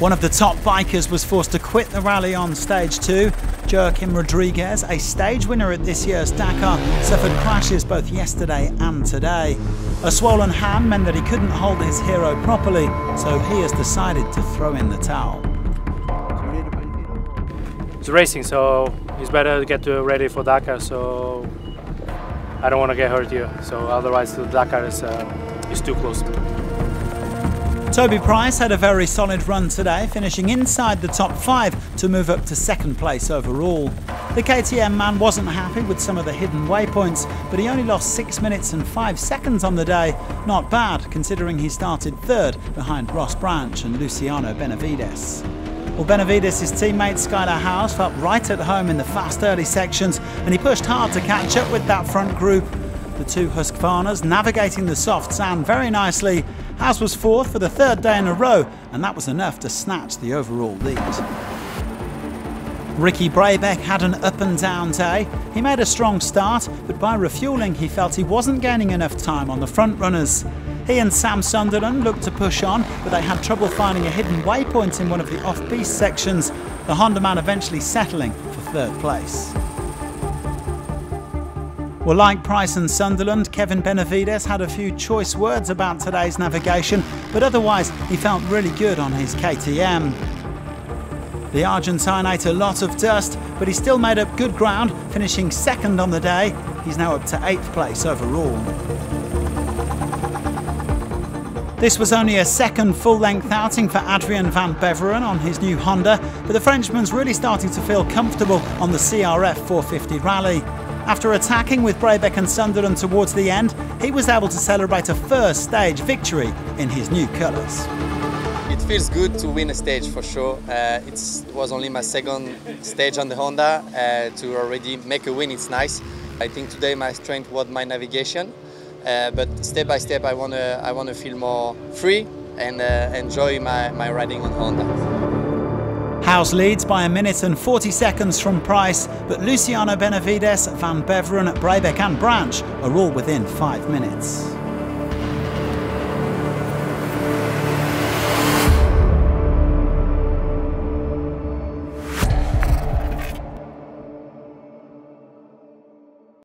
One of the top bikers was forced to quit the rally on stage two. Joaquim Rodrigues, a stage winner at this year's Dakar, suffered crashes both yesterday and today. A swollen hand meant that he couldn't hold his hero properly, so he has decided to throw in the towel. It's racing, so it's better to get ready for Dakar. So I don't want to get hurt here. So otherwise, the Dakar is uh, is too close. Toby Price had a very solid run today, finishing inside the top five to move up to second place overall. The KTM man wasn't happy with some of the hidden waypoints, but he only lost 6 minutes and 5 seconds on the day. Not bad, considering he started third behind Ross Branch and Luciano Benavides. Well, Benavides' teammate Skyler Howes felt right at home in the fast early sections, and he pushed hard to catch up with that front group. The two Husqvarnas navigating the soft sand very nicely Howes was fourth for the third day in a row, and that was enough to snatch the overall lead. Ricky Brabec had an up and down day. He made a strong start, but by refuelling, he felt he wasn't gaining enough time on the front runners. He and Sam Sunderland looked to push on, but they had trouble finding a hidden waypoint in one of the off piste sections, the Honda man eventually settling for third place. Well, like Price and Sunderland, Kevin Benavides had a few choice words about today's navigation, but otherwise he felt really good on his KTM. The Argentine ate a lot of dust, but he still made up good ground, finishing second on the day. He's now up to 8th place overall. This was only a second full length outing for Adrien Van Beveren on his new Honda, but the Frenchman's really starting to feel comfortable on the CRF 450 rally. After attacking with Brabec and Sunderland towards the end, he was able to celebrate a first stage victory in his new colours. It feels good to win a stage for sure. Uh, it was only my second stage on the Honda. Uh, to already make a win, it's nice. I think today my strength was my navigation, uh, but step by step I want to I want to feel more free and uh, enjoy my, my riding on Honda. Howes leads by a minute and 40 seconds from Price, but Luciano Benavides, Van Beveren, Brabec and Branch are all within five minutes.